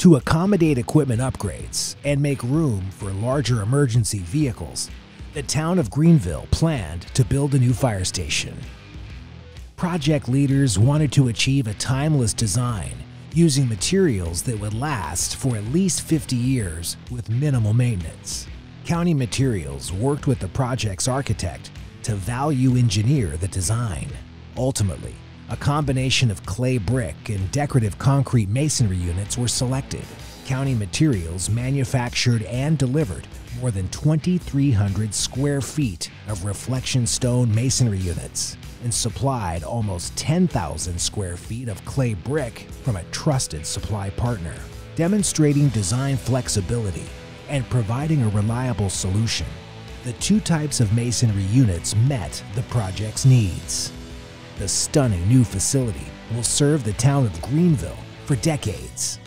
To accommodate equipment upgrades and make room for larger emergency vehicles, the town of Greenville planned to build a new fire station. Project leaders wanted to achieve a timeless design using materials that would last for at least 50 years with minimal maintenance. County Materials worked with the project's architect to value engineer the design. Ultimately, a combination of clay brick and decorative concrete masonry units were selected. County Materials manufactured and delivered more than 2,300 square feet of reflection stone masonry units and supplied almost 10,000 square feet of clay brick from a trusted supply partner, demonstrating design flexibility and providing a reliable solution. The two types of masonry units met the project's needs. The stunning new facility will serve the town of Greenville for decades.